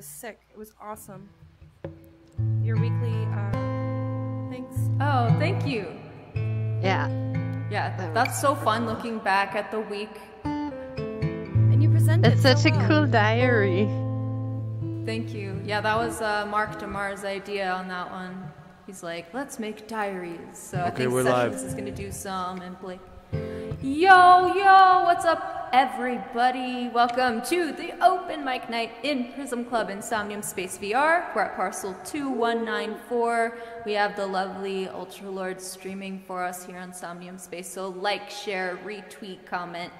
was sick. It was awesome. Your weekly, uh, thanks. Oh, thank you. Yeah. Yeah, that's so fun looking back at the week. And you presented. That's so such a well. cool diary. Thank you. Yeah, that was uh, Mark Demar's idea on that one. He's like, let's make diaries. So I think we're Sessions live. is gonna do some and Blake. Yo, yo, what's up, everybody? Welcome to the open mic night in Prizm Club in Somnium Space VR. We're at parcel 2194. We have the lovely Ultra Lord streaming for us here on Somnium Space. So like, share, retweet, comment,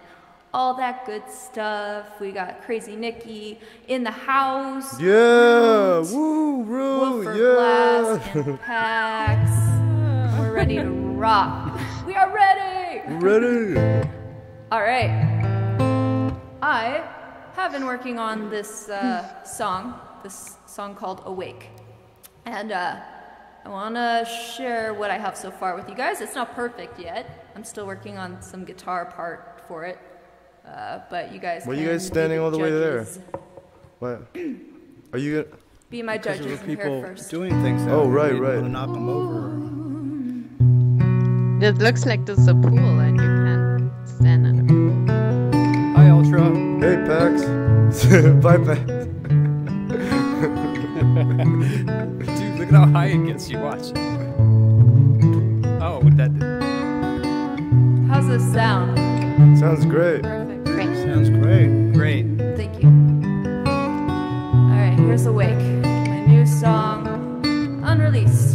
all that good stuff. We got Crazy Nikki in the house. Yeah, woo, bro, Woofer yeah. Blast and Pax. We're ready to rock. We are ready. Ready? All right. I have been working on this uh, song, this song called Awake. And uh, I want to share what I have so far with you guys. It's not perfect yet. I'm still working on some guitar part for it. Uh, but you guys Why are you guys standing all the way there? What? Are you? gonna- Be my Because judges there were people first. doing things. Oh, right, right. Want to knock them over? It looks like there's a pool and you can stand in the pool. Hi, Ultra. Hey, Pax. Bye, Pax. Dude, look at how high it gets you. Watch. Oh, what that did. How's this sound? Sounds great. Perfect. Sounds great. Great. Thank you. All right, here's Awake, my new song, unreleased.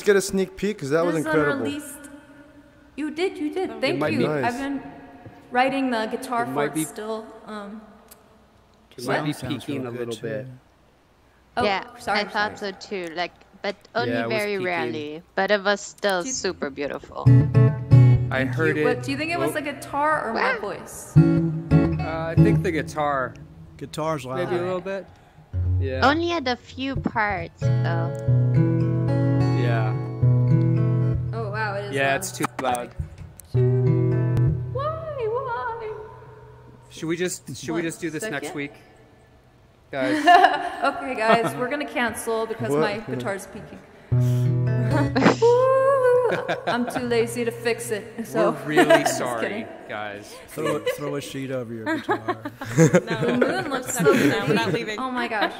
Just get a sneak peek? Because that was This is incredible. unreleased. You did, you did. Thank might you. be- Nice. I've been writing the guitar It for might it be- still. Um, It might be Sounds peaking real a good, little too. bit. oh, yeah, sorry. I thought so too. Like, but only Yeah, it was very peaking. rarely. But it was still Do super beautiful. I heard You- it. what, do you think it was Well, the guitar or my Wow. voice? Uh, I think the guitar, Guitar's loud. maybe a little bit. Yeah. Only at a few parts, though. Yeah. Oh wow, it is. Yeah, loud. it's too loud. Why? Why? Should we just should we just do this next week, guys? Okay, guys, we're gonna cancel because What? my guitar's peaking. I'm too lazy to fix it. So We're really sorry, guys. Throw, a- throw a sheet over your guitar. No, moon looks so no, we're not leaving. Oh my gosh.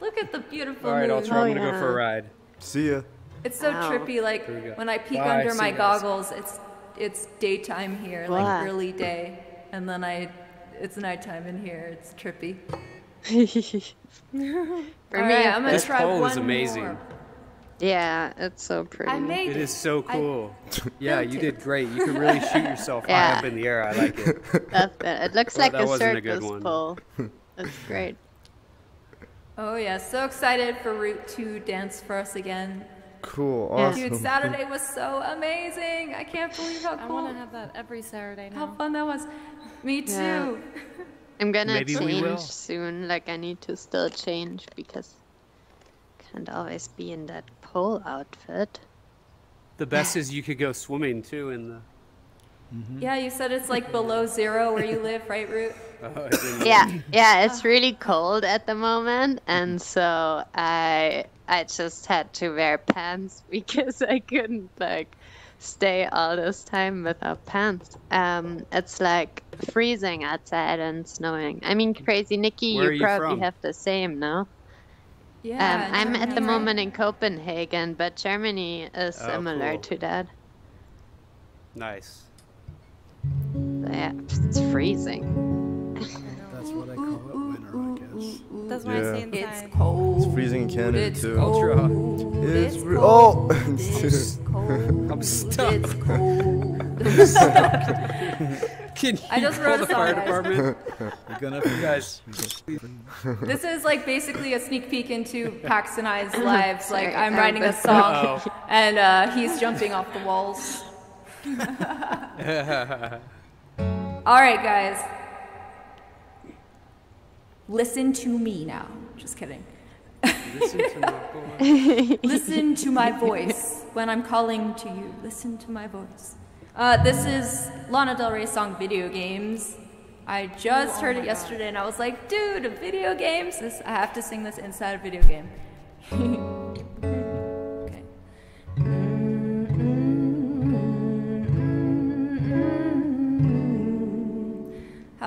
Look at the beautiful All right, moon. Ultra, I'm Oh, gonna go for a ride. See ya. It's so Wow. trippy. Like Here we go. when I peek Bye, under my you guys. goggles, it's it's daytime here, Wow. like early day, and then I it's nighttime in here. It's trippy. For All me, right, I'm gonna This try pole one is amazing. more. yeah, it's so pretty. I made It it. is so I cool. Yeah, you did great. You can really shoot yourself high up in the air. I like it. That's it. It looks Well, like that a wasn't a good circus one. pole. It's great. Oh yeah, so excited for Route to dance for us again. Cool. Yeah. Awesome. Dude, Saturday was so amazing. I can't believe how cool. I cool, want to have that every Saturday now. how fun that was. Me too. Yeah. I'm gonna Maybe change soon. Like I need to still change because can't always be in that pole outfit. The best is you could go swimming too in the. Yeah, you said it's like below zero where you live, right, Root? In the- Yeah, yeah, it's really cold at the moment, and so I I just had to wear pants because I couldn't like stay all this time without pants. Um, it's like freezing outside and snowing. I mean, crazy Nikki, Where you you probably from? have the same, no? Yeah. Um, I'm at the moment in Copenhagen, but Germany is Oh, similar cool. to that. Nice. So, yeah, it's freezing. That's what I call it winter, I guess. That's why I Yeah. stay inside. It's cold. It's freezing in Canada It's too. cold. Ultra. It's It's re- cold. oh. It's cold. I'm stuck. It's cold. Can you I just call wrote a the song, fire guys. department? You're gonna guys, This is like basically a sneak peek into Pax and I's lives. Like I'm writing a that's- song, Oh. and uh, he's jumping off the walls. All right, guys. Listen to me now. Just kidding. listen to my boy. Listen to my voice when I'm calling to you. Listen to my voice. Uh, this is Lana Del Rey's song "Video Games." I just heard it yesterday, and I was like, "Dude, a video games! This, I have to sing this inside a video game."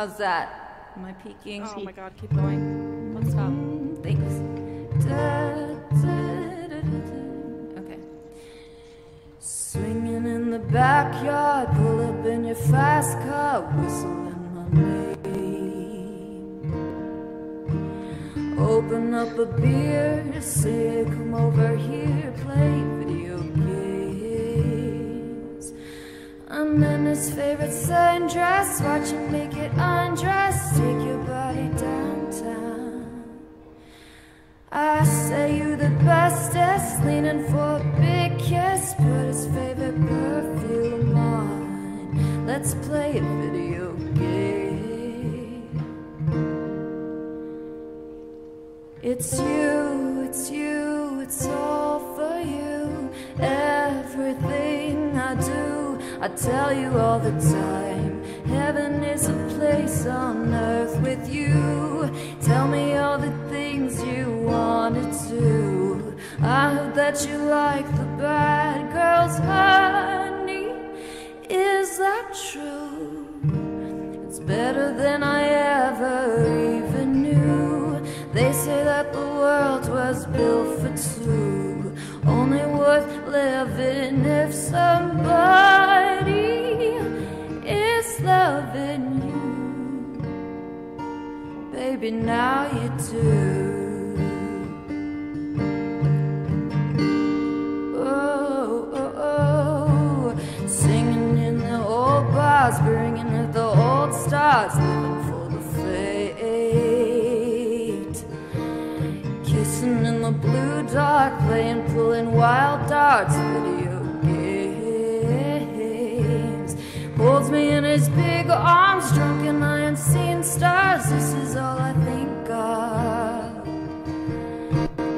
How's that? Am I peaking? Oh my god, keep going. Don't stop. Thanks. Okay. Swinging in the backyard, pull up in your fast car, whistling my name. Open up a beer, say, come over here, play I'm in his favorite sundress, watch him make it undress, take your body downtown. I say you the bestest, leaning for a big kiss, put his favorite perfume on. Let's play a video game. It's you, it's you, it's all I tell you all the time. Heaven is a place on earth with you. Tell me all the things you wanted to. I hope that you like the bad girls, honey. Is that true? It's better than I ever even knew. They say that the world was built for two, only worth living if somebody is loving you. Baby, now you do. Oh, oh, oh. bringing the old stars, dark, playing, pulling wild darts, video games. Holds me in his big arms, drunk and I unseen stars. This is all I think of.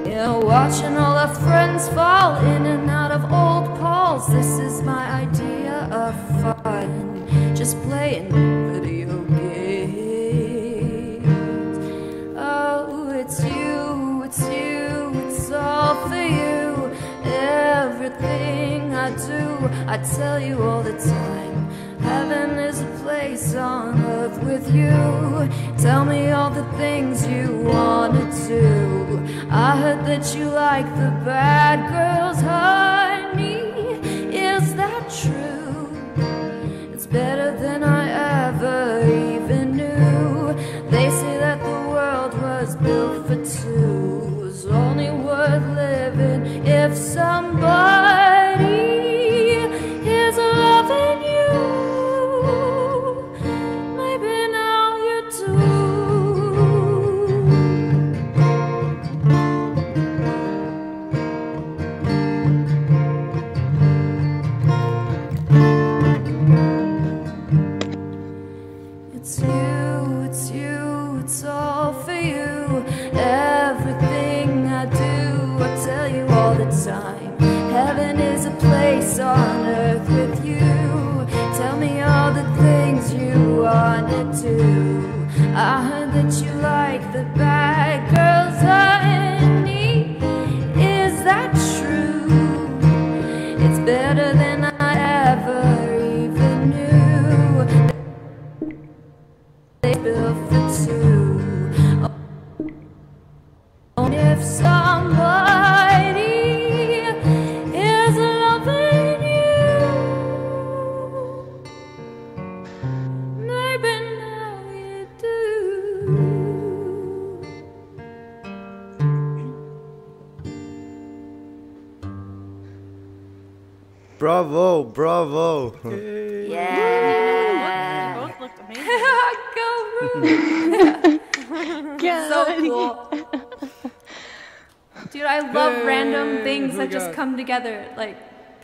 Yeah, watching all our friends fall in and out of old Pauls. This is my idea of fun. Just playing I tell you all the time. Heaven is a place on earth with you. Tell me all the things you wanna do. I heard that you like the bad girls, honey. Is that true? It's better than I ever even knew. They say that the world was built for two. Was only worth living if somebody they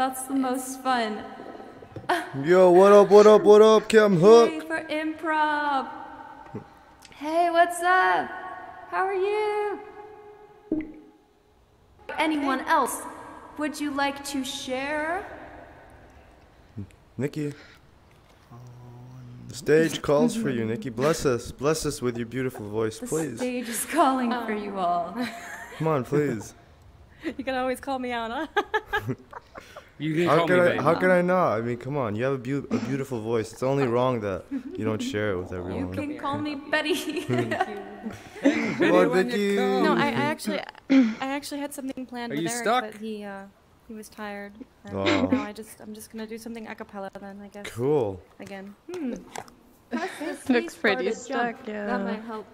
that's the most fun. Yo, what up, what up, what up, Cam Yay Hook? for improv. Hey, what's up? How are you? Anyone else? Would you like to share? Nikki. The stage calls for you, Nikki. Bless us. Bless us with your beautiful voice, The please. stage is calling for you all. Come on, please. You can always call me out, huh? You can How call me could I? Vane. How could I not? I mean, come on. You have a, beau- a beautiful voice. It's only wrong that you don't share it with everyone. You can call me Betty. Come on, when you Nikki. come. No, I, I actually, I actually had something planned Are with you Eric, stuck? but he, uh, he was tired. And Oh. now I just, I'm just gonna do something a cappella then, I guess. Cool. Again. Looks pretty stuck, That yeah. might help.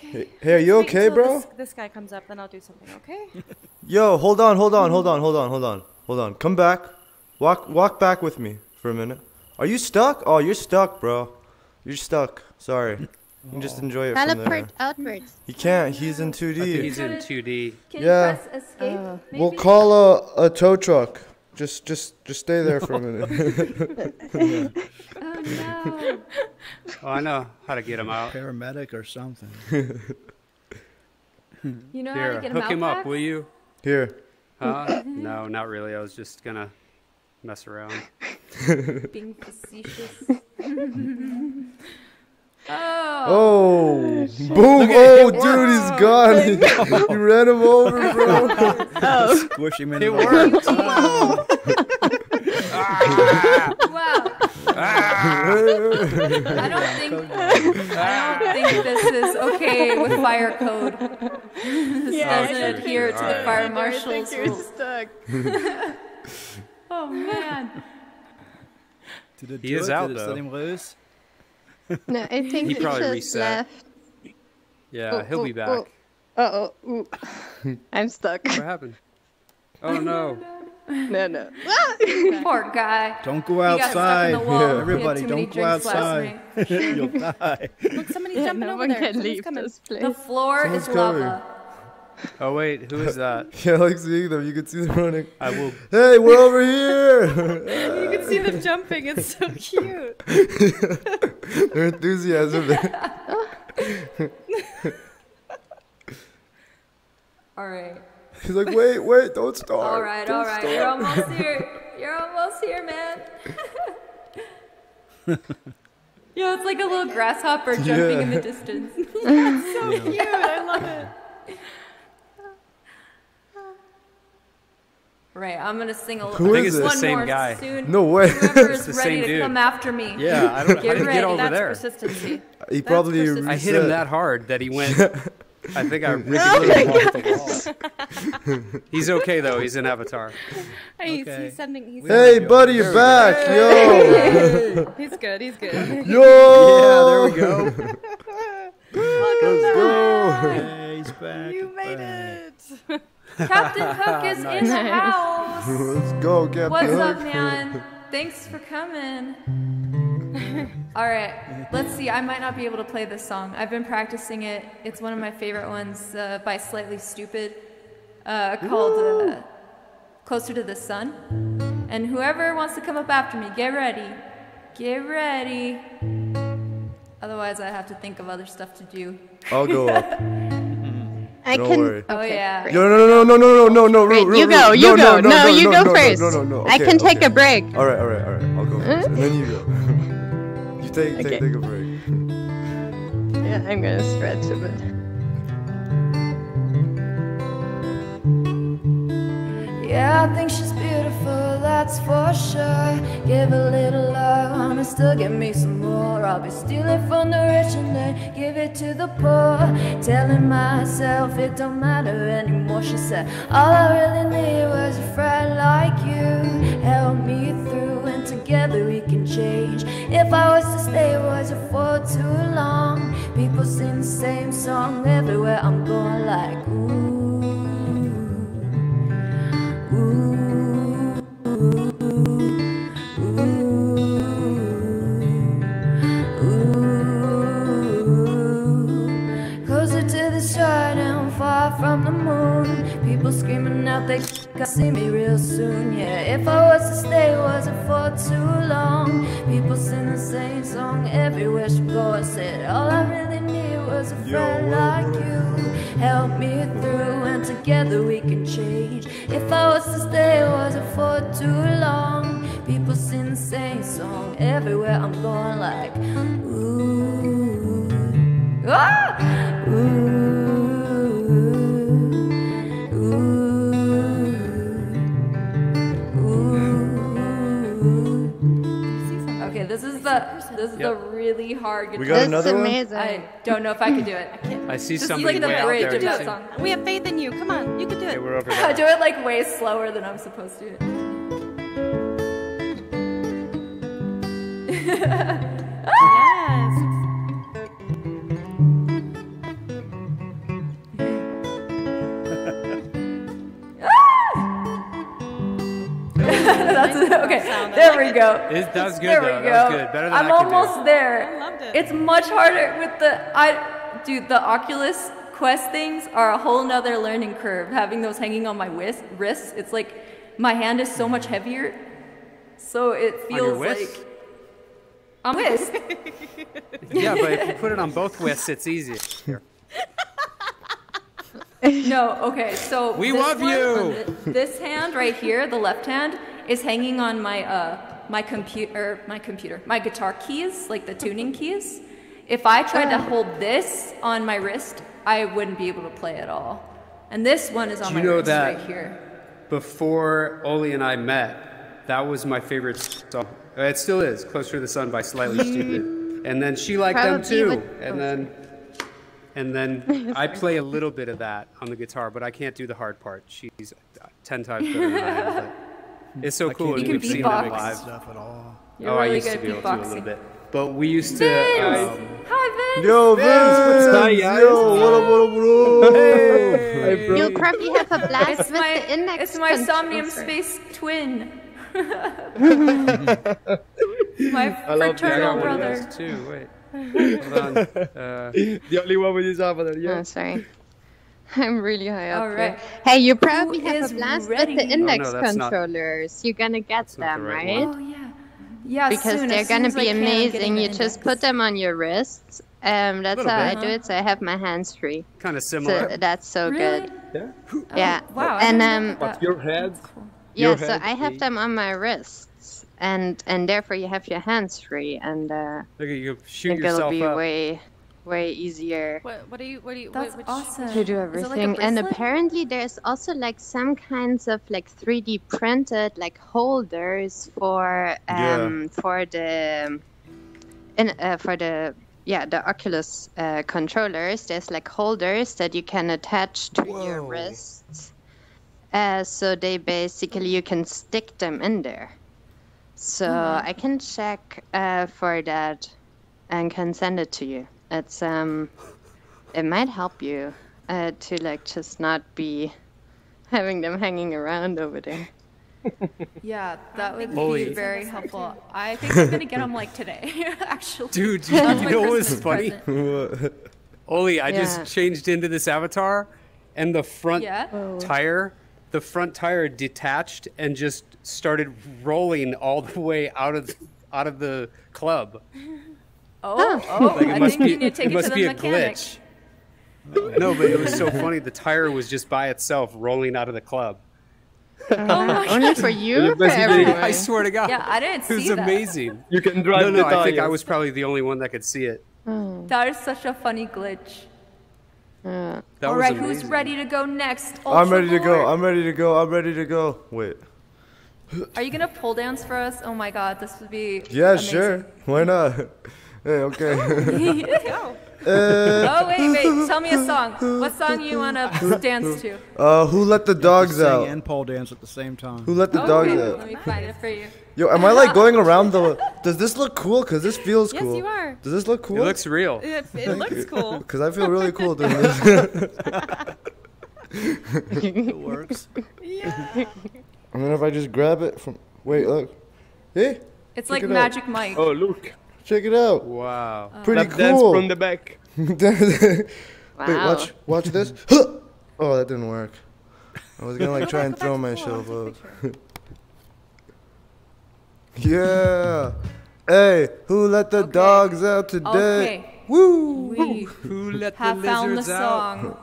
Hey, hey, are you Wait okay, bro? This, this guy comes up, then I'll do something. Okay? Yo, hold on, hold on, hold on, hold on, hold on, hold on. Come back. Walk, walk back with me for a minute. Are you stuck? Oh, you're stuck, bro. You're stuck. Sorry. You can just oh. enjoy it from there. Outwards. He can't. He's in I think 2D. he's in 2D. Can Yeah. you press escape? Uh, we'll maybe? call a, a tow truck. Just, just, just stay there for a minute. Oh no. Oh, I know how to get him out. Paramedic or something. You know how to Here, get him hook out him up, back? will you? Here. Huh? Mm-hmm. no, not really. I was just gonna mess around. Being facetious. oh. Oh, boom! Oh, dude, he's gone. you ran him over, bro. Oh. Squish him in It the worked. Ah. Wow. I don't think I don't think this is okay with fire code. This Yeah, doesn't sure, adhere sure. to the Alright. fire I think you're stuck. Oh man. Did it He is it? out, Did it set though. him loose? No, I think He he, probably just reset. left. Yeah, he'll be back. Uh oh. I'm stuck. What happened? Oh no. No, no. Poor guy. Don't go He got stuck outside. in the wall. He had Everybody, too don't go outside. You'll die. Look, somebody's jumping no over one there. can Somebody's leave coming. this place. The floor Someone's is coming. lava. Oh wait, who is that? Yeah, I like seeing them. You can see them running. I will. Hey, we're over here. You can see them jumping. It's so cute. Their enthusiasm. All right. He's like, wait, wait, don't start. All right, don't all right. start." You're almost here. You're almost here, man. yeah, it's like a little grasshopper jumping in the distance. Yeah. distance. Cute. I love it. right, I'm gonna sing a little. I think is it's the one same more guy. soon. No way. Whoever is the ready same to dude. come after me. Yeah, I don't. How Get did he ready. get over That's there? persistency. He That's probably. persistent. I hit him that hard that he went. I think I ripped him oh off the wall. He's okay though. He's an avatar. Hey, he's, Okay. he's sending. He's, Hey, buddy, you're back, yo, he's good. He's good. yo. Yeah, there we go. Let's go. Hey, he's back. You made back. it. Captain Hook is in the house. Let's go, Captain. What's up, man? Thanks for coming. All right, let's see. I might not be able to play this song. I've been practicing it. It's one of my favorite ones uh, by Slightly Stoopid, uh, called uh, "Closer to the Sun." And whoever wants to come up after me, get ready. Get ready. Otherwise, I have to think of other stuff to do. I'll go up. I Don't can. worry. Oh, okay, yeah. great. No, no, no, no, no, no, no, no, Great, Ru- you go, Ru- you no, go. no, No, you no, go no, first. No, no, no. I Okay, can take a break. All right, all right, all right. I'll go first, and then you go. You take, Okay. take, take a break. Yeah, I'm gonna stretch a bit. Yeah, I think she's beautiful, that's for sure. Give a little love, and still give me some more. I'll be stealing from the rich and then give it to the poor. Telling myself it don't matter anymore. She said, All I really need was a friend like you. Help me through, and together we can change. If I was to stay, was it for too long? People sing the same song everywhere I'm going, like, ooh. Closer out they gonna see me real soon. Yeah, if I was to stay, wasn't for too long. People sing the same song everywhere she go. I said all I really need was a friend like you. Help me through, and together we can change. If I was to stay, wasn't for too long. People sing the same song everywhere I'm going, like ooh, ah, ooh. This is the Yep. really hard guitar. We got That's another one? amazing. I don't know if I can do it. I see This is somebody like the way out there. of to that song. We have faith in you. Come on, you can do Okay, it. we're over I there. do it like way slower than I'm supposed to. Yes. okay. sound. There we go. It- that was good There though. we go. That was good. Better than I'm I could do. almost there. I loved it. It's much harder with the I dude, the Oculus Quest things are a whole nother learning curve. Having those hanging on my wrist, wrists, it's like my hand is so much heavier. So it feels wrist? like on wrist. Yeah, but if you put it on both wrists, it's easier. Here. No, okay, so We love one you. this hand right here, the left hand, is hanging on my uh my computer, my computer, my guitar keys, like the tuning keys. If I tried to hold this on my wrist, I wouldn't be able to play at all. And this one is on Do my you know wrist that- right here. Before Oli and I met, that was my favorite song. Uh, It still is, "Closer to the Sun" by Slightly Stoopid. And then she liked them too. would- And then, and then I play a little bit of that on the guitar, but I can't do the hard part. She's ten times better than I am. But it's so cool. can't You we've can seen beatbox. them live. stuff at all. You're oh, I used good to be at able to a little bit. but we used to. Um, Hi, Vince. Yo, Vince, Hi, Vince, guys. yo, what up, what up, what up? Hey, bro. You'll probably have a blast It's with my, the index it's my Somnium. Space twin. my I love yeah, fraternal got one of brother. too. Wait, hold on. Uh, The only one with his avatar, yeah. Oh, sorry. I'm really high up All here. right. Hey, you probably Who have a blast ready? with the index Oh, no, that's not- controllers. You're gonna get them, the right right? Oh yeah. Yeah, Because soon, they're gonna be amazing. You the just put them on your wrists. Um, that's Little how I do it. So I have my hands free. kind of So similar. that's so Really? good. Yeah. Yeah. Wow. And um, But your head, yeah. your So head, I have them on my wrists, and and therefore you have your hands free, and uh, Look at you I shoot think it'll yourself be up. way way easier. What, what do you? What do you? That's what, which, awesome. to do Is it like everything. and apparently, there's also like some kinds of like 3D printed like holders for Yeah. um for the in uh, for the yeah the Oculus uh, controllers. There's like holders that you can attach to your wrists. Uh, so they basically you can stick them in there. So I can check uh, for that and can send it to you. It's um it might help you uh, to like just not be having them hanging around over there. Yeah, that would Holy- be very helpful. I think I'm gonna get them like today, actually. Dude, you, you know what's funny? present. Oli, I Yeah. just changed into this avatar, and the front Yeah? tire, the front tire detached and just started rolling all the way out of out of the club. Oh, oh, Like I must think be, you need to take it it, must to be the a mechanic. glitch. No, but it was so funny. The tire was just by itself rolling out of the club. Oh, only for you, or for everyone. I swear to God. Yeah, I didn't It was see that. amazing. you can drive No, the no, I think I was probably the only one that could see it. Hmm. That is such a funny glitch. That All was right, who's ready to go next? I'm ready to go. I'm ready to go. I'm ready to go. Wait. Are you gonna pole dance for us? Oh my god, this would be. Yeah, amazing. sure. Why not? Hey, okay. go. uh, Oh wait, wait. Tell me a song. What song you wanna dance to? uh, who let the dogs Sing out? and Paul dance at the same time. Who let the dogs Okay, let out? me find it for you. Yo, am I like going around the? Does this look cool? Cause this feels Yes, cool. Yes, you are. Does this look cool? It looks real. It, it looks cool. Cause I feel really cool doing this. It works. Yeah. and then if I just grab it from, wait, look, hey, It's Check like it out. Magic Mike. Oh, look. Check it out. Wow. Oh. Pretty Lap dance cool. from the back. Wait, watch, watch this. oh, that didn't work. I was gonna like try and throw myself up. yeah. Hey, who let the Okay. dogs out today? Okay. Woo! We Who let have the found the lizards out? song.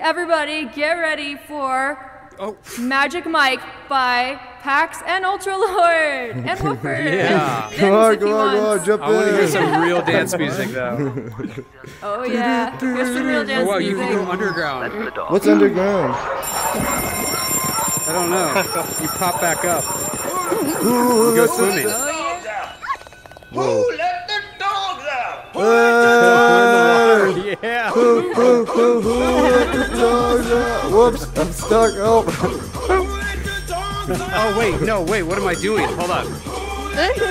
Everybody, get ready for Oh, Magic Mike by Pax and Ultralord and Woofer. Yeah. and Come on, Vince come on, come on, jump I want to hear some real dance music though. Oh yeah, here's some real Oh dance wow, you music. can go underground. What's underground? I don't know. You pop back up. You go swimming. Oh yeah. Whoa. let the dogs out? Uh, Hey! Yeah. Who, who, who, who let the dogs out? Whoops, I'm stuck. Oh. Oh wait, no, wait. What am I doing? Hold on.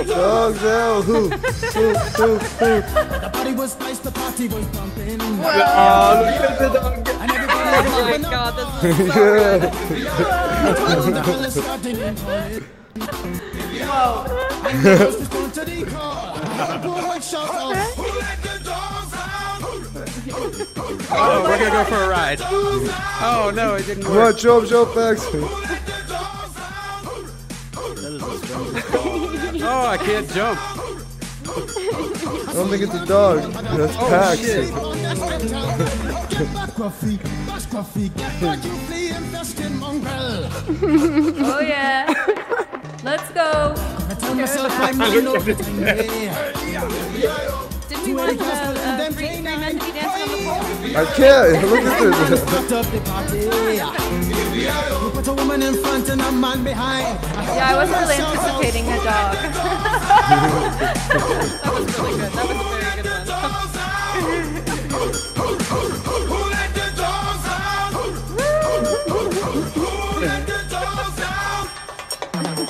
Dogs out. Who, who, who, who? The party was nice, the party was pumping. Oh, look at the dog. And everybody Oh was my jumping up. god, this is so Yeah. The whole is starting in party. And the host is going to the car. Boy, shout out. Oh, we're gonna go for a ride. Oh no, it didn't Come work. on, show up, show up, Pax. That is the strongest. Oh, I can't jump. I don't think it's a dog. That's Pax. shit. Get back, Gruffy. Bash, Gruffy. Get back, you flea infested mongrel. Oh yeah. Let's go. I tell myself I'm not no pretend way. Did we want to uh, I can't. Look at this. Start up the party. You put a woman in front and a man behind. Yeah, I wasn't really anticipating a dog. That was really good. That was a very good one.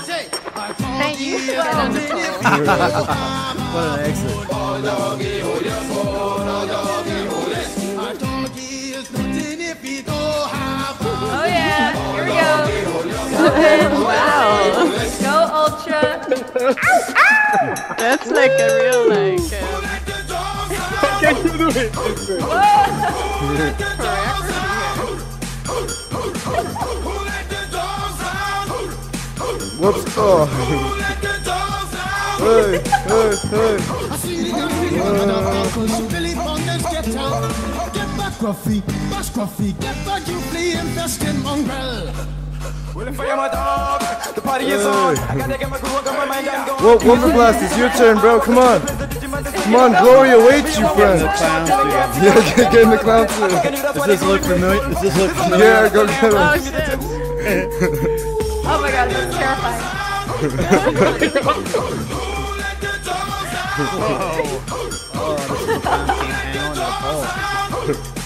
Say, Hey, you sit on the pole. What an exit. Here we go. Open, wow. Go Ultra. That's like a real like. Um, Whoops. Oh. hey, hey, hey. Get back, Gruffy, bash Gruffy, get back, you flea infested mongrel. Willing for your dog. The party is on. I gotta get my crew, I got my mind and go. Whoa, Wumper Blast, it's your turn, bro. Come on. Come on, Glory awaits you, friend. Yeah, get, get in the clown suit. Does this look familiar? Does this look familiar? Yeah, go get Oh him. shit. Oh my god, that's terrifying. Oh. oh, this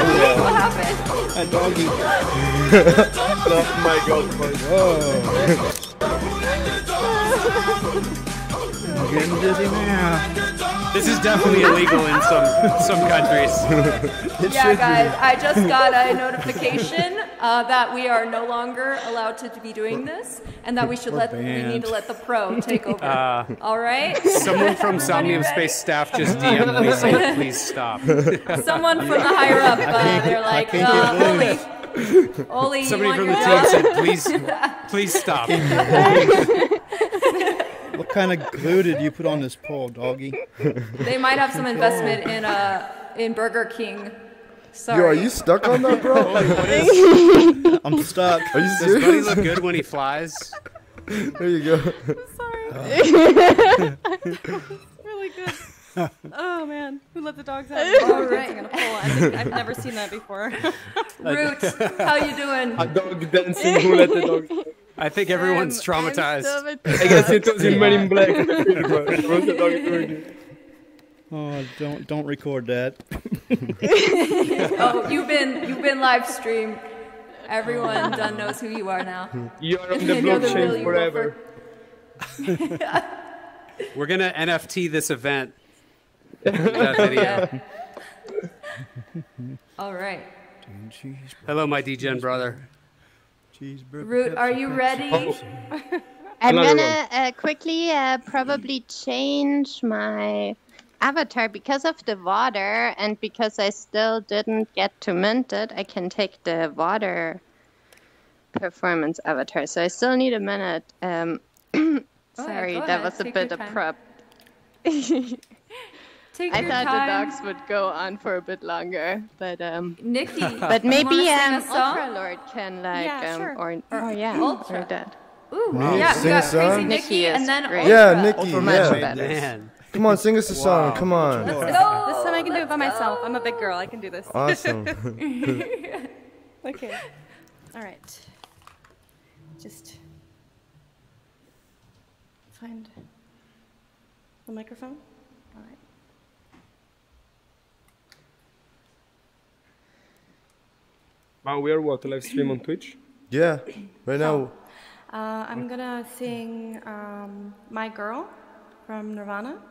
What happened? A doggy. I'm getting dizzy now. This is definitely illegal in some some countries. Yeah, guys, I just got a notification uh, that we are no longer allowed to be doing this, and that we should let we need to let the pro take over. Uh, All right. someone from Everybody Somnium ready? Space staff just DM'd me saying, please stop. Someone from the higher up, uh, they're like, can't uh, get Oli, Oli, Somebody from your the team job? said, please, please stop. What kind of glue did you put on this pole, doggy? They might have some investment in uh in Burger King. Sorry. Yo, are you stuck on that, bro? I'm stuck. Are you Does Buddy serious? look good when he flies? There you go. Sorry. Uh. Really good. Oh man, who let the dogs out? All All right. right. Gonna pull. I think I've never seen that before. Roots, how you doing? A dog dancing who let the dog. I think everyone's traumatized. I guess it was in Men in Black. It was the dog doing it. Oh, don't don't record that. Oh, you've been you've been live streamed. Everyone done knows who you are now. You're on the You're the real blockchain forever. We're gonna NFT this event. Yeah. All right. Hello, my DGen brother. Root, are you ready? I'm Another gonna uh, quickly uh, probably change my avatar because of the water and because I still didn't get to mint it. I can take the water performance avatar, so I still need a minute. Um, sorry, go that ahead, was a take bit your of prep. Take I thought time. the dogs would go on for a bit longer, but um, Nikki, but maybe wanna um. Ultra Lord can like Yeah, um, sure. or oh yeah, Ultra. or that. Ooh, Wow. yeah, we got Crazy? Nikki, Nikki is and then great. Yeah, Nikki. Ultra much Yeah. Man. Come on, sing us a song. Come on. Let's go. This time I can do it by Let's myself. I'm a big girl. I can do this. Awesome. Okay. All right. Just find the microphone. All right. Man, we are what? Live stream on Twitch? Yeah. Right now. Uh, I'm gonna sing um, "My Girl" from Nirvana.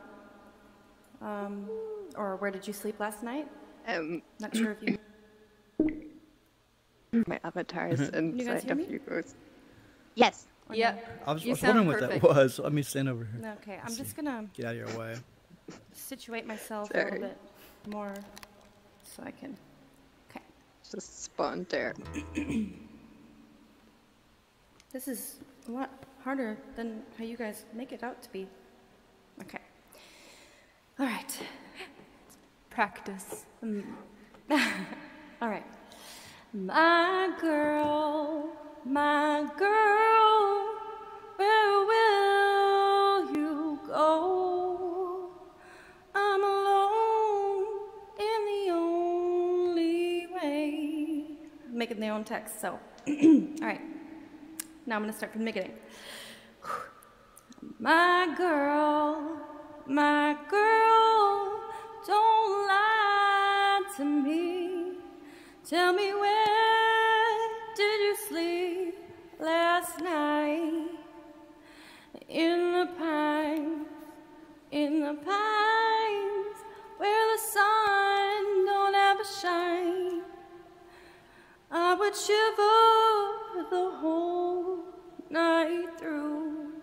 Um, or "Where Did You Sleep Last Night?" Um, Not sure if you. my avatar is You guys inside hear of me? you guys. Yes. Yeah. I was, You I was sound wondering what that was. Let me stand over here. Okay, I'm just gonna Get out of your way. situate myself a little bit more, so I can. Okay. Just spawned there. This is a lot harder than how you guys make it out to be. Okay. All right. Practice. Mm. All right. My girl, my girl, where will you go? I'm alone in the only way. Making the own text, so. All right. Now I'm going to start from the beginning. My girl, my girl, don't lie to me. Tell me where did you sleep last night? In the pines, in the pines, where the sun don't ever shine. I would shiver the whole night through.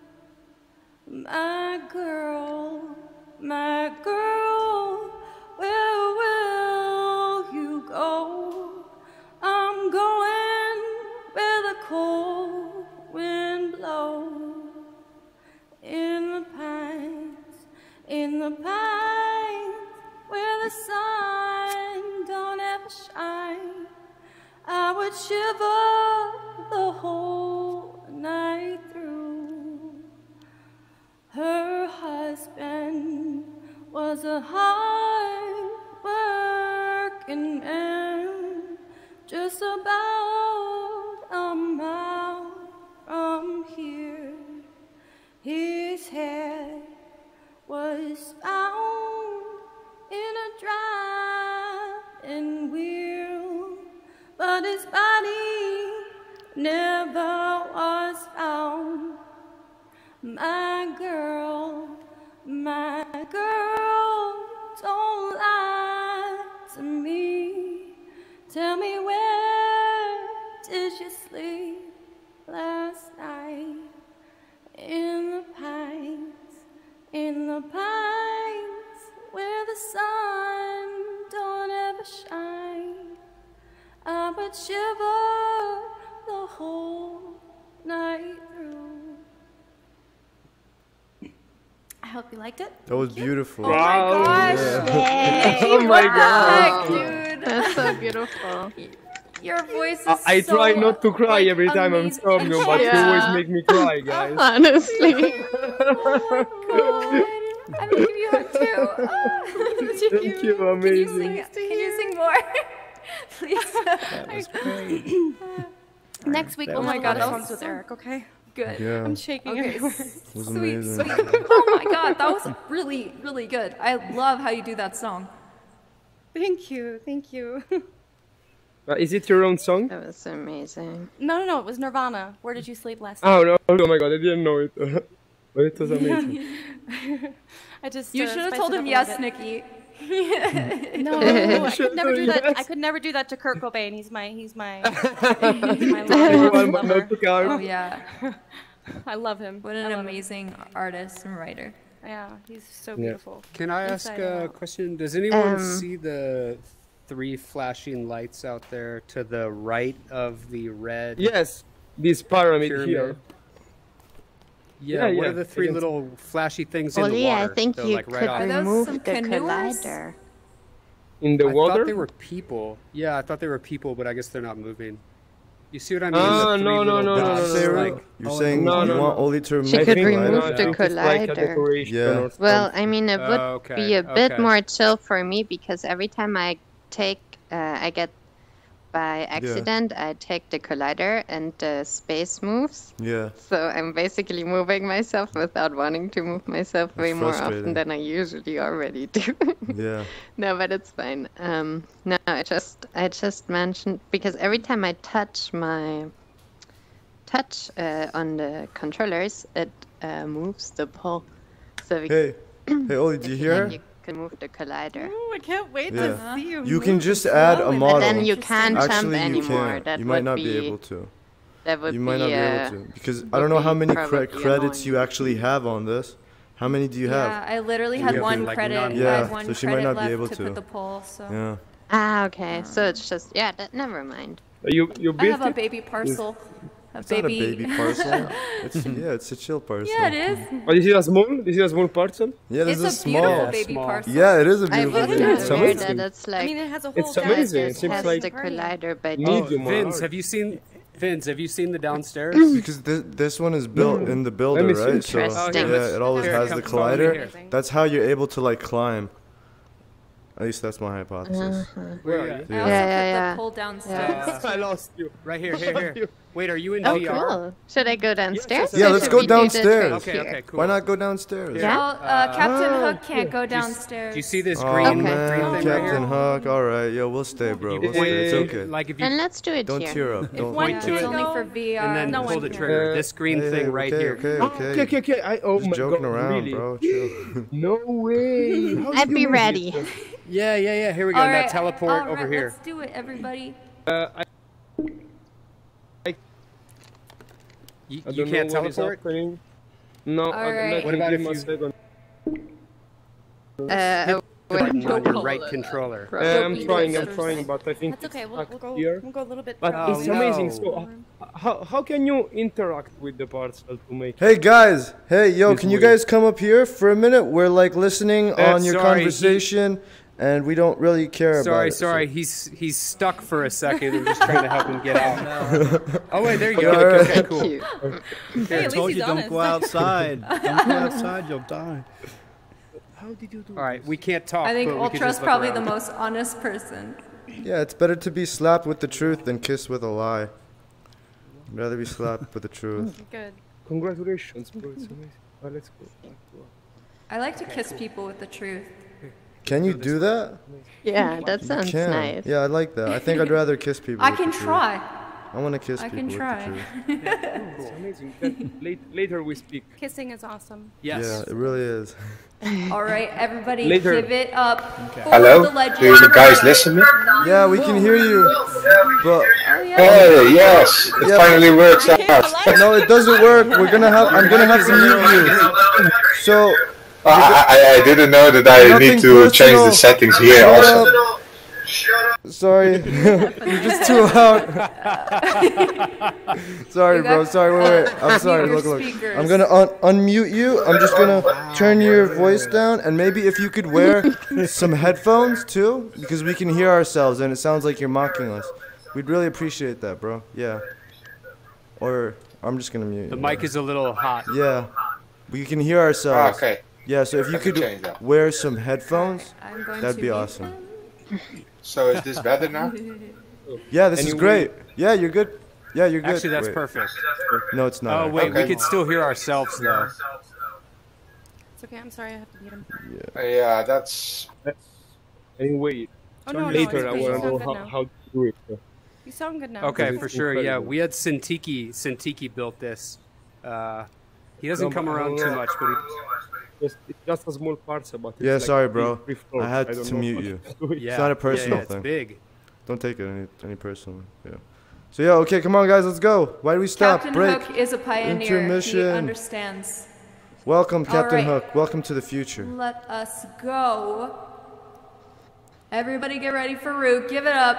My girl, my girl, was a hard working man, just about a mile from here. His head was found in a driving wheel, but his body never was found. My the pines, where the sun don't ever shine. I would shiver the whole night through. I hope you liked it. That was beautiful. Oh my gosh. Yeah. Oh my What god. heck, dude? That's so beautiful. Your voice is I, I so, try not to cry like, every time I'm amazing. Somnium, but you always make me cry, oh, guys. Honestly. Oh I'm gonna give you a hug too. Ah. Thank you, Can you amazing. sing? Can you sing more, please? Next week That we'll was have God, that was with Eric, okay? Good. Yeah. I'm shaking Okay. everywhere. It was Sweet, amazing. sweet. Oh my god, that was really, really good. I love how you do that song. Thank you, thank you. Uh, is it your own song? That was amazing. No, no, no, it was Nirvana. Where did you sleep last night? Oh no! Oh my god, I didn't know it. But it was amazing. I just You uh, should have told him yes, little Nikki. bit. No, I could never do said that. I could never do that to Kurt Cobain. He's my, he's my, he's my lover. Everyone lover. not to count. Oh yeah, I love him. what an love him. amazing artist and writer. Yeah, he's so Yeah. beautiful. Can I ask a out. question? Does anyone Um, see the three flashing lights out there to the right of the red Yes, this pyramid pyramid? here. Yeah, Yeah, what yeah, are the three little flashy things in the I water? think They're, you like, could off- Are those remove the collider. In the I water? thought they were people. Yeah, I thought they were people, but I guess they're not moving. You see what I mean? Ah, The no, no, no, no, no, no, Sarah, like- you're oh, saying no, you no, want no. Oli to remove She the could I think, remove the think it's like collider. Yeah. Well. I mean, it would Oh, okay, be a bit okay. more chill for me because every time I take, uh, I get by accident, I take the collider and the space moves. Yeah. So I'm basically moving myself without wanting to move myself way more often than I usually already do. Yeah. no, but it's fine. Um, no, I just I just mentioned because every time I touch my touch uh, on the controllers, it uh, moves the pole. So we Hey, hey, Oli, do you hear can move the collider. Oh, I can't wait Yeah. to see you. You can just add a model. But then you can't jump Actually, you anymore. can't. That You might would not be, be able to. That would You might be, not be uh, able to because I don't know how many cre- credits annoying. you actually have on this. How many do you Yeah, have? I literally You had have one like credit. none Yeah, one so she might not be left able to, to. put the poll. So Yeah. Ah, okay. So it's just yeah. That never mind. You you I built have a baby parcel. A It's baby. not a baby parcel. it's yeah, it's a chill parcel. yeah, it is. Oh, this is a small. This is a small parcel. Yeah, this It's is a small. beautiful baby Small. parcel. Yeah, it is a beautiful wasn't baby. It's aware amazing. that it's I like mean, it has a whole It's amazing. It seems has like the collider, but Medium or Vince, have you seen Vince? Have you seen the downstairs? Because this, this one is built mm. in the builder, me see. right? So oh, Interesting. yeah, it always has the collider. That's how you're able to like climb. At least that's my hypothesis. Uh-huh. Where are you? I Yeah. Yeah, yeah, yeah. pull downstairs. I lost you. Right here, here, here. Wait, are you in Oh, VR? cool. Should I go downstairs? Yeah, or let's go we do downstairs. Okay, okay, cool. Why not go downstairs? Yeah? Well, uh, Captain Ah. Hook can't go downstairs. Do you see this Oh green, man, green thing right Captain here? Hook. All right, yo, we'll stay, bro. We'll stay. It's okay. Like if you Then let's do it Don't here. tear up. Don't. one point to it's it. only for VR. and then no pull one the can. trigger. Uh, this green Hey, thing right okay, here. Okay, Oh, okay. okay, okay, okay. I, oh Just my joking God, around, really? bro. No way. How I'd be ready. Yeah, yeah, yeah. Here we go. Now teleport all over right, here. Let's do it, everybody. Uh, I, You, you can't know what is teleport. happening. No, All Right. What about if you... Uh, button on your right controller. Uh, I'm trying, I'm trying, but I think That's okay. We'll, we'll go. here. We'll go a little bit. But further. it's Oh, amazing. So, how, how can you interact with the parcel to make Hey guys, hey yo, This can you guys come up here for a minute? We're like listening Uh, on your sorry, he- conversation, and we don't really care about Sorry, it. so- sorry. He's he's stuck for a second. I'm just trying to help him get out. oh wait, there you go. All right. Okay, cool. Cute. Hey, at least told he's you don't honest. go outside. don't go outside, you'll die. How did you do All right, we can't talk. I think but we could Ultra's just look probably the most honest person. Yeah, it's better to be slapped with the truth than kissed with a lie. I'd rather be slapped with the truth. Good. Congratulations, bro. It's amazing. Uh, let's go. Let's go. I like to kiss people with the truth. Can you do that? Yeah, that sounds can. nice. Yeah, I like that. I think I'd rather kiss people. I can try. I want to kiss I people I can try. with the. It's amazing. Then later we speak. Kissing is awesome. Yes. Yeah, it really is. All right, everybody, Later. give it up for Hello? the. Do you guys listen me? Yeah, we can hear you, but Oh, yeah. Hey, yes, it Yeah. finally works out. no, it doesn't work. We're gonna have. I'm gonna have to mute you. So I, I, I didn't know that I Nothing need to change the settings here Shut also. up. Sorry, you're just too loud. sorry, bro. Sorry, wait, wait. I'm sorry. Look, look. I'm gonna un- unmute you. I'm just gonna turn your voice down, and maybe if you could wear some headphones too, because we can hear ourselves, and it sounds like you're mocking us. We'd really appreciate that, bro. Yeah. Or I'm just gonna mute. The you. mic is a little hot. Yeah. We can hear ourselves. okay. Yeah, so if you I could wear some headphones, that'd be awesome. So is this better now? Yeah, this is great. Yeah, you're good. Yeah, you're good. Actually, that's Wait. perfect. No, it's not. Oh wait, Okay. we could still hear ourselves though. It's okay. I'm sorry. I have to mute him. Uh, yeah, that's. Anyway, Oh no, no. later it's I. You want to know sound how, good now. how to do it. You sound good now. Okay, for is sure. Yeah, we had Sintiki. Sintiki built this. Uh, he doesn't No, come around too much, but he, Just, it's just a small parcel, but it's Yeah, like sorry, bro. I had don't to know mute you. to do it. yeah, not a personal yeah, it's thing. big. Don't take it any any personally. Yeah. So yeah, okay, come on, guys, let's go. Why do we stop? Captain Break. Hook is a pioneer. He Intermission. understands. Welcome, Captain right. Hook. Welcome to the future. Let us go. Everybody get ready for Root. Give it up.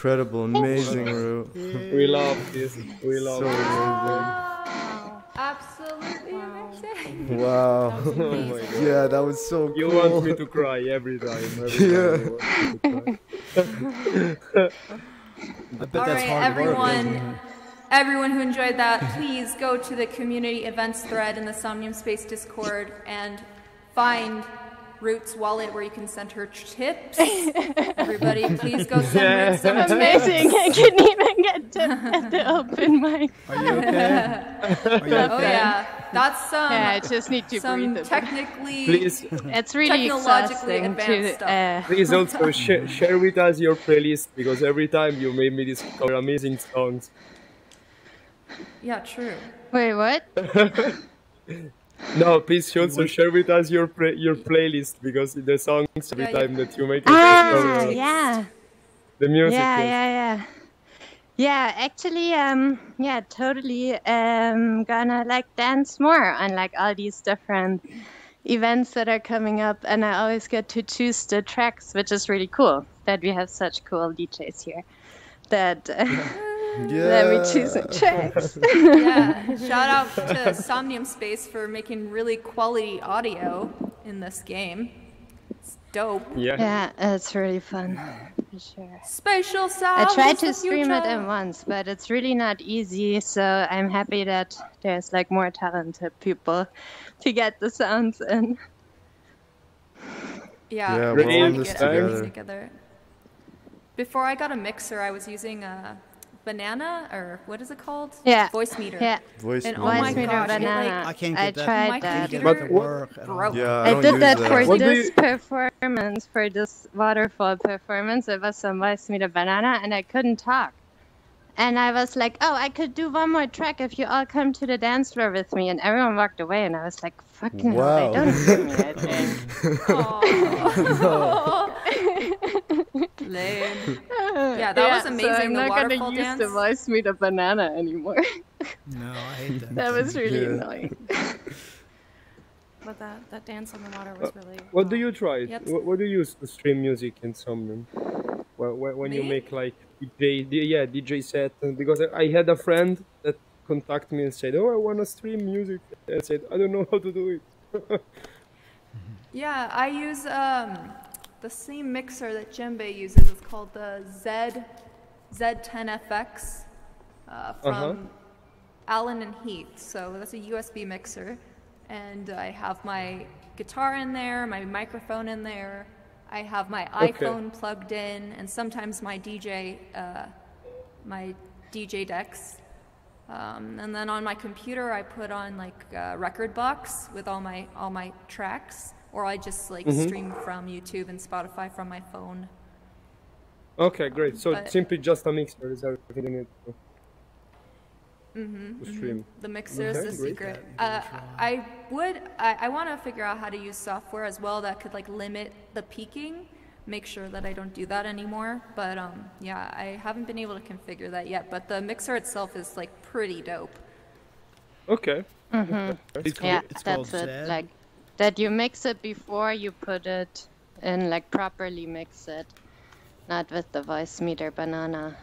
Incredible, oh amazing, Ru. We love this. We love So this. amazing. Absolutely amazing. Wow. Oh my God. yeah, that was so cool. You want me to cry every time. Every Yeah. time you want me to cry. I bet All that's right, hard everyone. isn't? Everyone who enjoyed that, please go to the community events thread in the Somnium Space Discord and find Root's wallet where you can send her tips. Everybody, please go send Root some tips. Amazing. I couldn't even get to at the open mic. Are you okay? Are you Oh okay? yeah, that's some. Yeah, I just need to some breathe a bit. technically. Please, It's really Technologically advanced to. stuff. Uh, please also share, share with us your playlist because every time you made me discover amazing songs. Yeah, true. wait, what? No, please also share with us your play, your playlist because the songs every Yeah, yeah. time that you make it Ah, discover yeah. the music. Yeah, is- yeah, yeah. Yeah, actually, um, yeah, totally. Um, gonna like dance more on like all these different events that are coming up, and I always get to choose the tracks, which is really cool. That we have such cool DJs here. That uh, let me choose the tracks. Yeah, shout out to Somnium Space for making really quality audio in this game. It's dope. Yeah. yeah, it's really fun for sure. Spatial I tried to the stream it future. in once, but it's really not easy. So I'm happy that there's like more talented people to get the sounds in. Yeah, Yeah, we're we're all in this together. together. Before I got a mixer, I was using a banana or what is it called? Yeah. Voicemeeter. Yeah. Voice And oh meter. my Voicemeeter gosh, it, banana. like, I can't I that. tried my that. computer But work broke. Yeah, I, I, did that that. for What this you- performance, for this waterfall performance. It was some Voicemeeter Banana, and I couldn't talk. And I was like, oh, I could do one more track if you all come to the dance floor with me. And everyone walked away, and I was like, fucking hell, Wow. they don't hear me, I think. Lame. Yeah, that was amazing. So I'm the not gonna use dance. the voice a banana anymore. No, I hate that. that was really Yeah. annoying. But that, that dance on the water was really. What do you try? Yep. What, what do you use to stream music in Somnium? When, when, when you make like DJ, yeah, DJ set? uh, Because I I had a friend that contacted me and said, "Oh, I want to stream music." I said, "I don't know how to do it." Yeah, I use um, the same mixer that Djembe uses. is called the Z Z10FX uh, from Uh-huh. Allen and Heath. So that's a USB mixer, and I have my guitar in there, my microphone in there. I have my Okay. iPhone plugged in, and sometimes my DJ, uh, my DJ decks. Um, and then on my computer, I put on like a rekordbox with all my all my tracks, or I just like Mhm. stream from YouTube and Spotify from my phone. Okay, great. So But- simply just a mixer is everything you need to, Mm-hmm, to stream. The mixer is the secret. Uh, I would. I, I want to figure out how to use software as well that could like limit the peaking. Make sure that I don't do that anymore. But um, yeah, I haven't been able to configure that yet. But the mixer itself is like pretty dope. Okay. Mm-hmm. It's Yeah, called- it's that's called it. Zed. Like that you mix it before you put it in, like properly mix it, not with the Voicemeeter Banana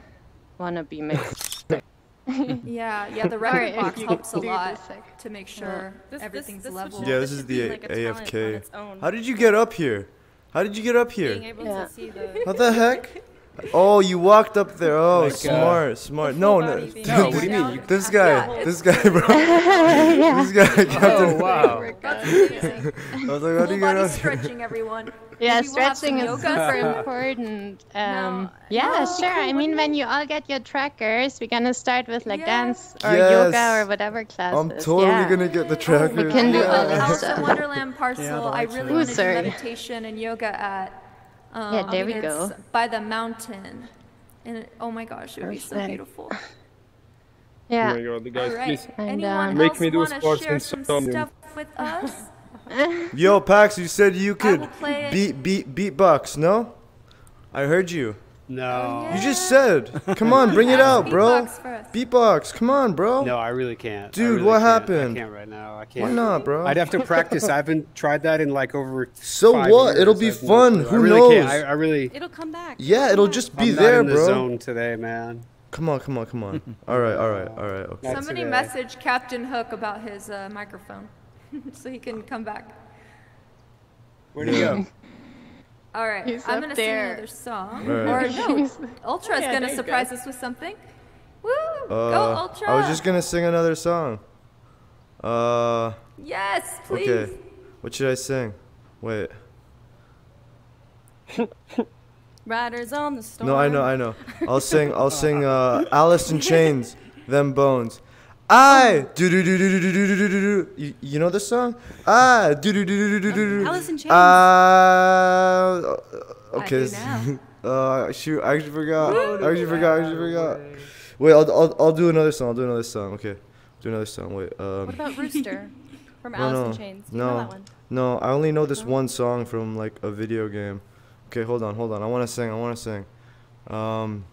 wannabe mix. Yeah, yeah. The Sorry, rekordbox helps a lot to make sure this- this- everything's this level. Yeah, this this is the like a AFK. How did you get up here? How did you get up Being here? able Yeah. to see the. What the heck? Oh, you walked up there. Oh, Like, uh, smart, smart. No, no, thing. No, what do you mean? You- This guy, Yeah, this guy, bro. This guy got Oh, the. wow. That's amazing. I was like, how do you get body up here? stretching, everyone. Yeah, Maybe we'll stretching is yoga super important. Um, No, yeah, no, sure. I cool. mean, when you all get your trackers, we're gonna start with like Yeah. dance or Yes. yoga or whatever classes. I'm totally yeah. gonna get the trackers. We can do all yeah. that Alice stuff. Wonderland parcel. Yeah, I really are- want to do meditation and yoga at. Um, Yeah, there we it's go. By the mountain, and it, oh my gosh, it would be so beautiful. Yeah. Oh my god, the guys, All right. please. And, Anyone um, Make else me do want to sports share some stuff with us? Yo, Pax, you said you could will beat beat beatbox. No, I heard you. No. You just said. Come on, bring it out, bro. Beatbox for. Beatbox. Come on, bro. No, I really can't. Dude, really what can't. happened? I can't right now. I can't. Why not, bro? I'd have to practice. I haven't tried that in like over. So five what? years. It'll be I have no fun. clue. I Who really can't. knows? I, I really. It'll come back. Yeah, it'll just be I'm not there, in the bro. zone today, man. Come on, come on, come on. all right, all right, all right. Okay. Not Somebody today. message Captain Hook about his uh, microphone, so he can come back. Where'd he go? All right, He's I'm gonna there. sing another song. All Or no, Ultra's Yeah, gonna surprise go. us with something. Woo! Uh, Go Ultra! I was just gonna sing another song. Uh, Yes, please. okay. What should I sing? Wait. Riders on the storm. No, I know, I know. I'll sing. I'll sing. Uh, Alice in Chains, them bones. I do do do do do do do do do do. You know this song? I do do do do do do do. Alice in Chains. Uh, okay. do this- now. Uh, shoot, I actually forgot. I actually forgot. I actually forgot. Wait, I'll, I'll do another song. I'll do another song. Okay, do another song. Wait. What about Rooster from no, Alice in Chains? Do you no, know that one? no. I only know this one song from like a video game. Okay, hold on, hold on. I want to sing. I want to sing. Um,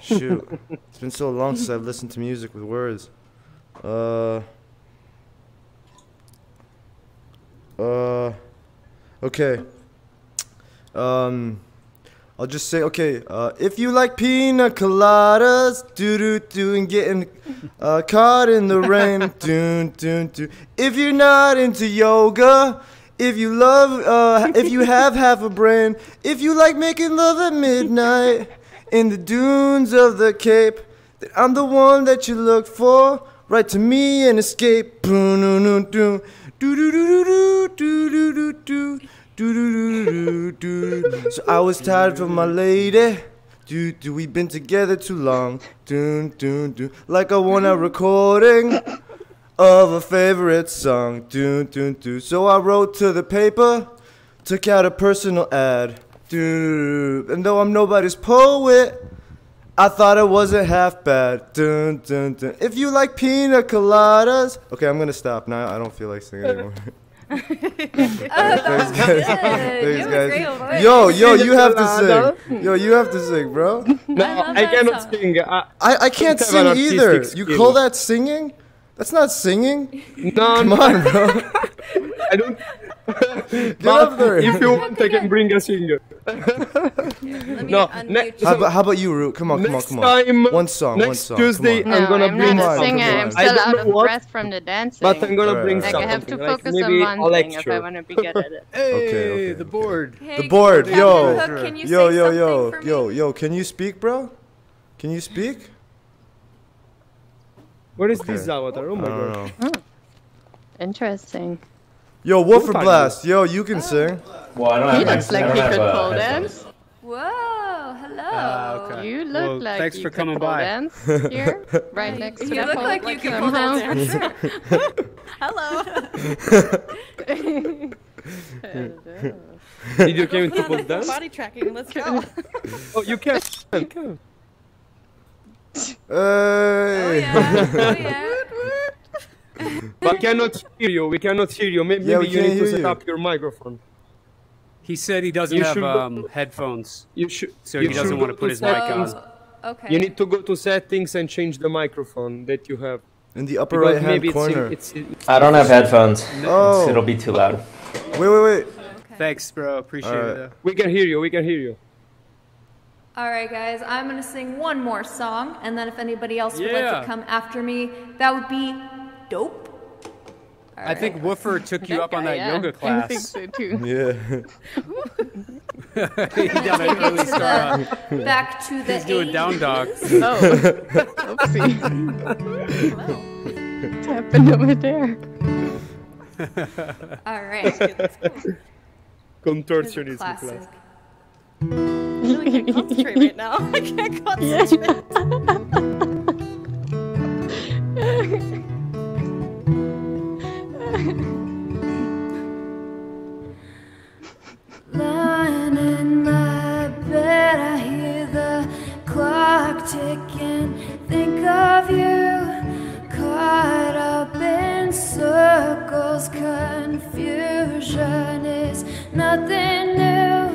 shoot, it's been so long since I've listened to music with words. Uh. Uh. Okay. Um. I'll just say, okay, uh, if you like pina coladas, doo doo doo, and getting uh, caught in the rain, doo doo doo. If you're not into yoga, if you love, uh, if you have half a brain, if you like making love at midnight in the dunes of the Cape, then I'm the one that you look for. Write to me and escape. So I was tired of my lady. Do do we been together too long? Do do do like I want a recording of a favorite song. Do do do. So I wrote to the paper, took out a personal ad. Do and though I'm nobody's poet. I thought it wasn't half bad. Dun, dun, dun. If you like pina coladas. Okay, I'm gonna stop now. I don't feel like singing uh. anymore. Oh, Thanks, guys. Thanks, You have a great guys. Yo, yo, you have to sing. Yo, you have to sing, bro. No, I I, cannot song. sing. I, I, I can't sing either. artistic You call that singing? That's not singing. no, Come no, on, bro. I don't. Get up there. If you want, I can bring a singer. Let me No, unmute ne- How about, how about you, Root? Come on, come on, come on. time, One song, one next song. Tuesday, on. I'm gonna I'm bring not a singer. I'm still out of what, breath from the dancing. But I'm gonna Alright, bring alright. like I something. have to focus maybe on a one thing if. I want to be good at it. Hey, Okay, okay, the board. Hey, The board, yo. Hook, Yo, yo, yo, yo, yo. Can you speak, bro? Can you speak? Where is Okay. this avatar? Oh my god. Hmm. Interesting. Yo, Woofer Woofer Blast. Yo, you can sing. Well, I don't He have my- looks I like don't he have could pole dance. Whoa, hello. Ah, okay. You look Well, like thanks you for could coming pole by. dance here, right next to You the look like you can pull dance. Hello. Did you came into pole Full dance? Body tracking. Let's go. Oh, you can. You can. Hey. Oh yeah. But we cannot hear you. We cannot hear you. Maybe, Yeah, maybe you need to set you. up your microphone. He said he doesn't You have um, headphones, You should. so you he doesn't want to put his to mic on. Oh, okay. You need to go to settings and change the microphone that you have. In the upper Because right hand maybe it's in- corner. It's, I don't have headphones. Oh. It'll be too loud. Wait, wait, wait. Thanks, bro. Appreciate Alright. it. we can hear you. We can hear you. All right, guys. I'm gonna sing one more song, and then if anybody else would like to come after me, that would be dope. All I think Woofer took you up on that Yeah, yoga I think class. so too. Yeah. he done an early to start. the, back to the He's doing down dog. Oh, oopsie. What's happened over there? All right. Contortionism Classic. class. I really can't concentrate right now. I can't concentrate. Lying in my bed, I hear the clock ticking. Think of you, caught up in circles. Confusion is nothing new.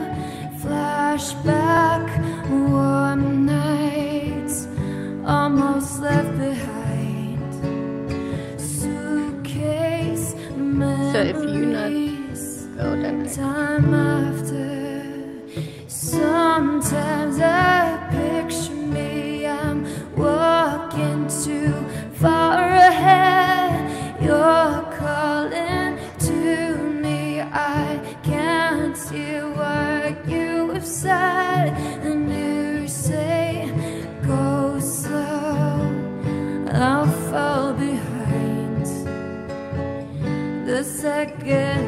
Flashback, warm nights, almost left behind. So if you not go down time after. Sometimes I picture me, I'm walking too far second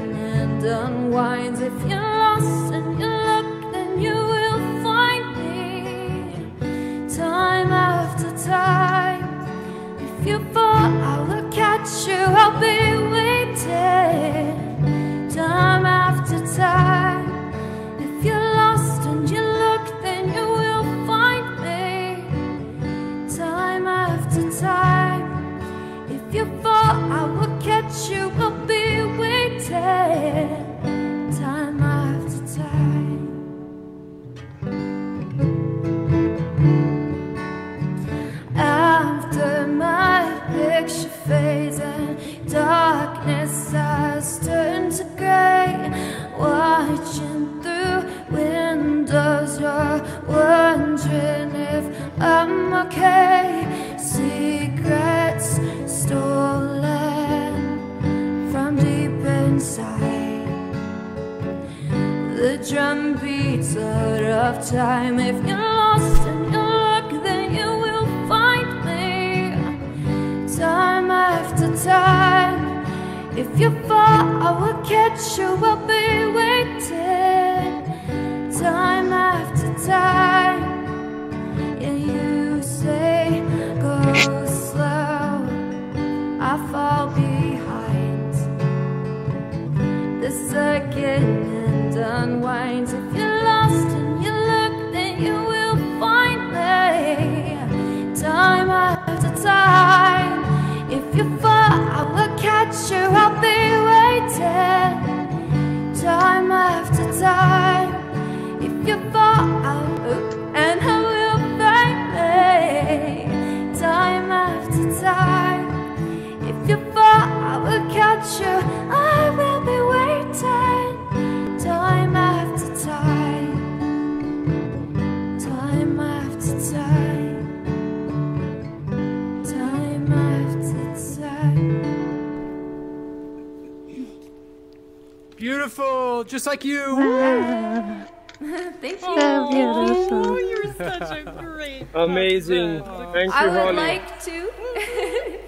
Beautiful, just like you. Thank you. So beautiful. Oh, you're such a great. Amazing. Thank you, I would Holly. like to.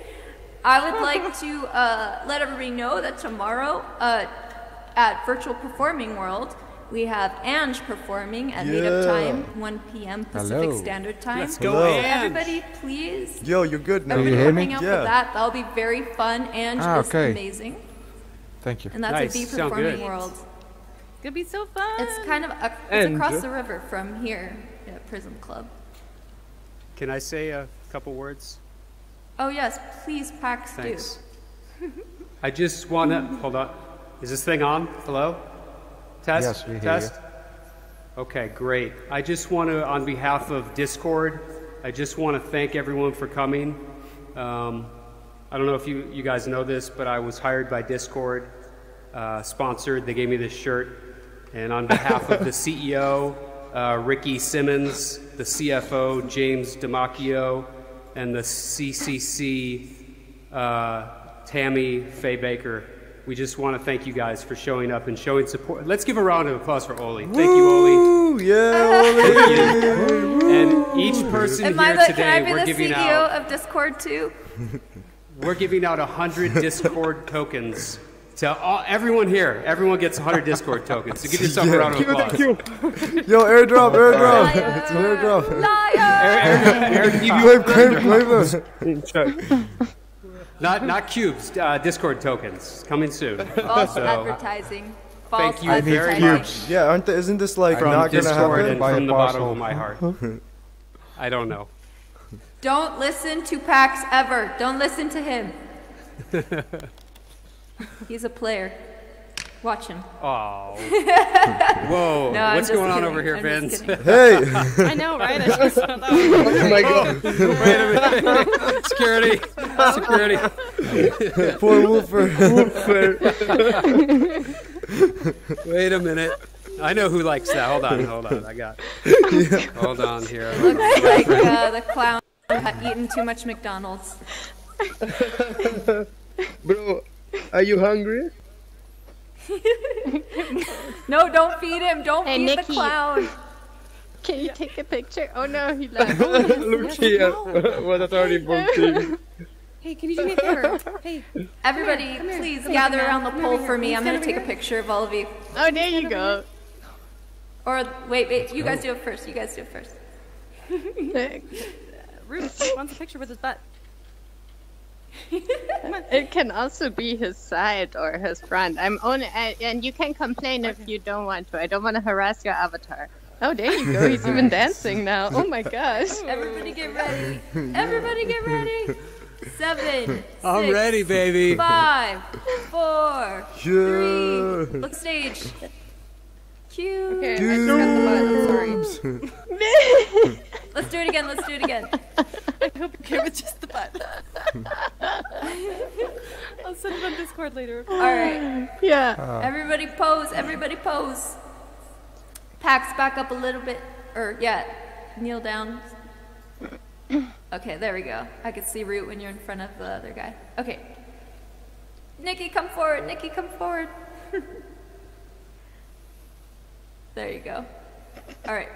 I would like to uh, let everybody know that tomorrow uh, at Virtual Performing World we have Ange performing at meetup time, 1 p.m. Pacific Hello. Standard Time. Let's go, Hello. Ange. everybody, please. Yo, you're good now. Everybody you hear come me? hang out Yeah. for that. That'll be very fun. Ange Ah, is okay. amazing. Thank you. And that's Nice, a V sound Performing good. World. It's gonna be so fun. It's kind of a, it's across the river from here at Prizm Club. Can I say a couple words? Oh yes, please, Pax, do. Thanks. I just want to hold on. Is this thing on? Hello? Test? Yes, we hear Test? Okay, great. I just want to, on behalf of Discord, I just want to thank everyone for coming. Um, I don't know if you, you guys know this, but I was hired by Discord, uh, sponsored. They gave me this shirt. And on behalf of the CEO, uh, Ricky Simmons, the CFO, James Demacchio, and the CCC, uh, Tammy Faye Bakker, we just want to thank you guys for showing up and showing support. Let's give a round of applause for Oli. Thank you, Oli. Yeah, Oli. And each person Am I here the, today, can I be we're the giving CEO out of Discord too? we're giving out 100 Discord tokens to all, everyone here. Everyone gets 100 Discord tokens. So give yourself a round of applause. Yo, airdrop, airdrop. It's an airdrop. Eric, Eric, Claim, claim, claim them. not not cubes, uh, Discord tokens coming soon. False So, advertising. False thank you very advertising. much Yeah, aren't the, isn't this like from not gonna Discord happen? and Buy from the bottom of my heart. I don't know. Don't listen to Pax ever. Don't listen to him. He's a player. Watch him. Oh. Whoa. No, What's just going on over here, I'm Vince? Hey. I know, right? I just thought that was Oh my god. Wait a minute. Security. Security. Poor Woofer. Wait a minute. I know who likes that. Hold on, hold on. I got. Hold on here. Looks like uh, the clown had eaten too much McDonald's. Bro, are you hungry? No, don't feed him. Don't Hey, feed the Nikki. clown. Can you take a picture? Oh no, he left. Look here. what a terrible thing. Hey, can you do me a favor? Hey, Everybody, Come here. please Come gather around the pole over for me. Can I'm gonna stand take a picture of all of you. Oh, there you go. Or wait, wait. You guys do it first. You guys do it first. Ruth wants a picture with his butt. It can also be his side or his front. I'm only, I, and you can complain if you don't want to. I don't want to harass your avatar. Oh, there you go. He's even dancing now. Oh my gosh. Everybody get ready. Everybody get ready. Seven. I'm six, ready, baby. Five, four, three. Yeah. Look stage. Cue. Okay, I just got the button. Sorry. Let's do it again. Let's do it again. I hope you're okay with just the butt. I'll send it on Discord later. All right. Yeah. Uh. Everybody pose. Everybody pose. Pax back up a little bit. Or yeah, kneel down. Okay, there we go. I can see Root when you're in front of the other guy. Okay. Nikki, come forward. Nikki, come forward. there you go. All right.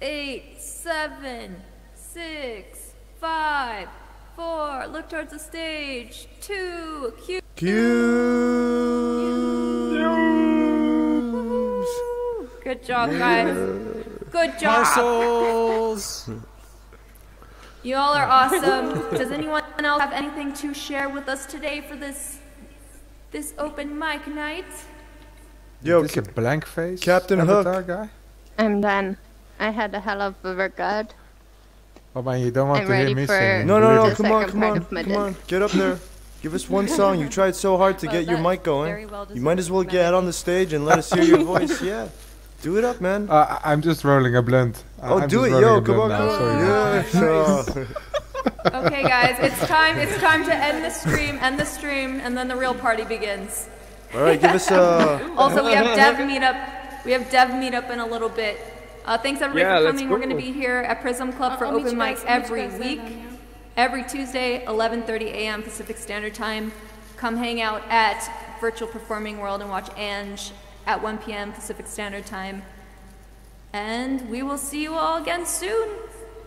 Eight, seven, six, five, four. Look towards the stage. Two. Cue. Good job, guys. Good job. Parcels. You all are awesome. Does anyone else have anything to share with us today for this this open mic night? Yo, Is this a blank face? Captain avatar Hook. guy? I'm done. I had a hell of a workout. Oh man, you don't want I'm to hear me for- singing. No, no, no, come on, come on, come on. Get up there. Give us one song. You tried so hard to Well, get your mic going. well You might as well deserved get on the stage and let us hear your voice. Yeah. Do it up, man. Uh, I- I'm just rolling a blunt. I- Oh, I'm do it, yo. Come on, come on. sorry. Yeah. so- Okay, guys, it's time. It's time to end the stream. End the stream, and then the real party begins. All right, give us a. Also, we have Dev meetup. We have Dev meetup in a little bit. Uh, thanks everybody Yeah, for let's coming. We're going to be here at Prizm Club for I'll open you mic guys- I'll meet you every week, then, yeah. every Tuesday, 11:30 a.m. Pacific Standard Time. Come hang out at Virtual Performing World and watch Ange at 1 p.m. Pacific Standard Time. And we will see you all again soon.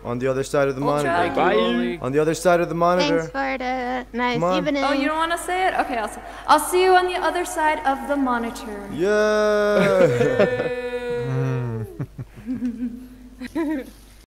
On the other side of the Ultra. monitor. Bye. On the other side of the monitor. Thanks for the nice evening. Oh, you don't want to say it? Okay, I'll say, I'll see you on the other side of the monitor. Yeah.